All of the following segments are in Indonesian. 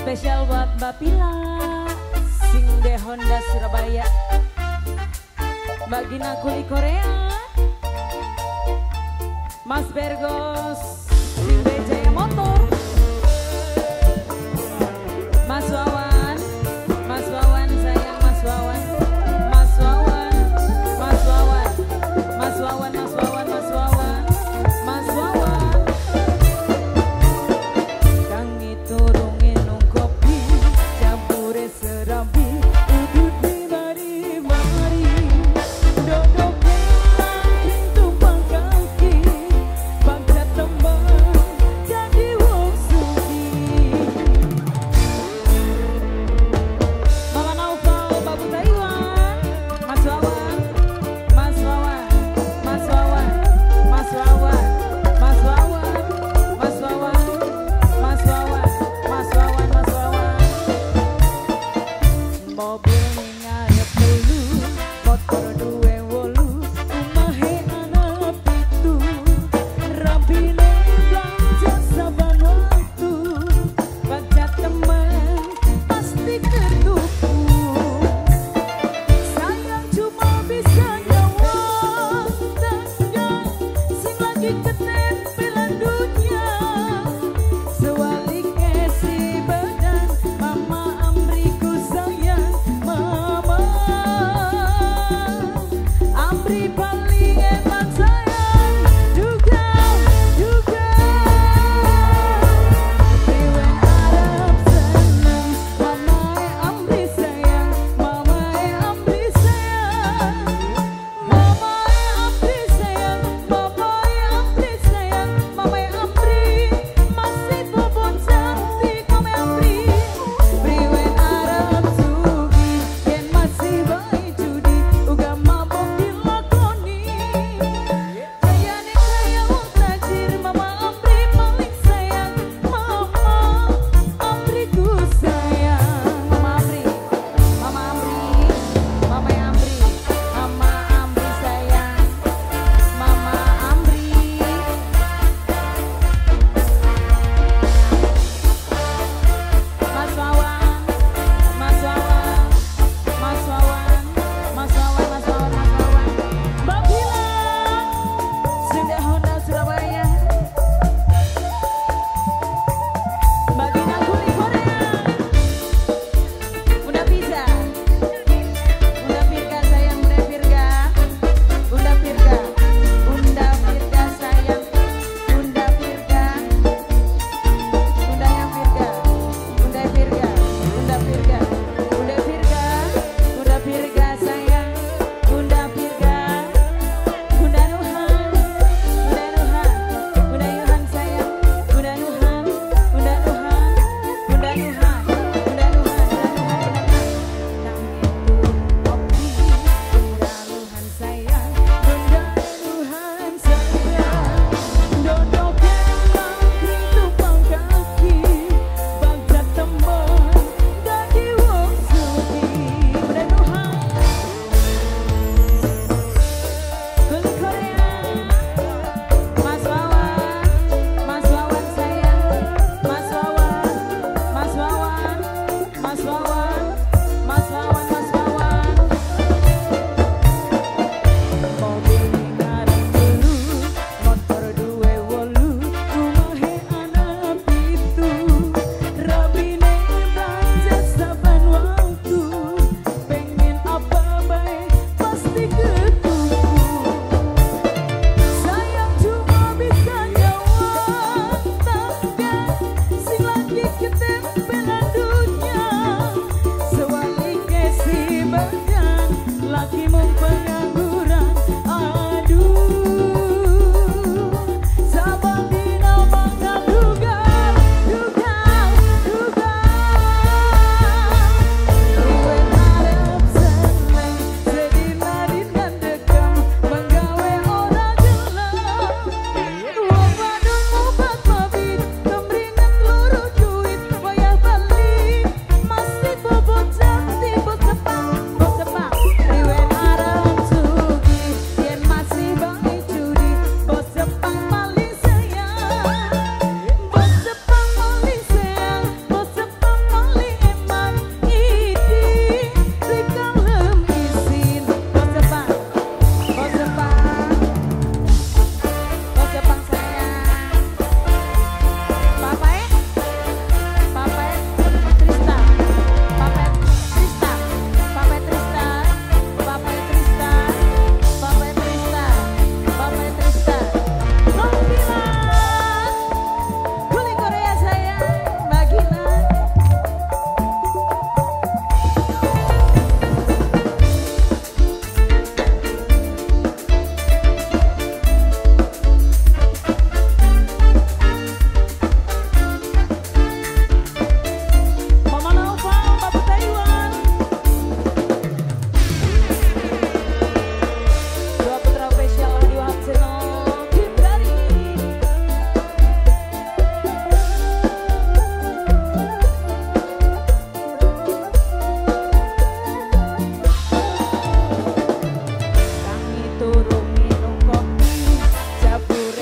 Spesial buat Mbak Pila Sing de Honda Surabaya. Mbak Gina Kuli Korea Mas Bergos.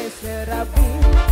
Θεραπή!